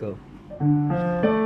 Go。